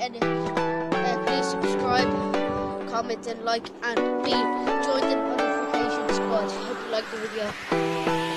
and Uh, please subscribe, comment, and like, and be join the notification squad. Hope you like the video.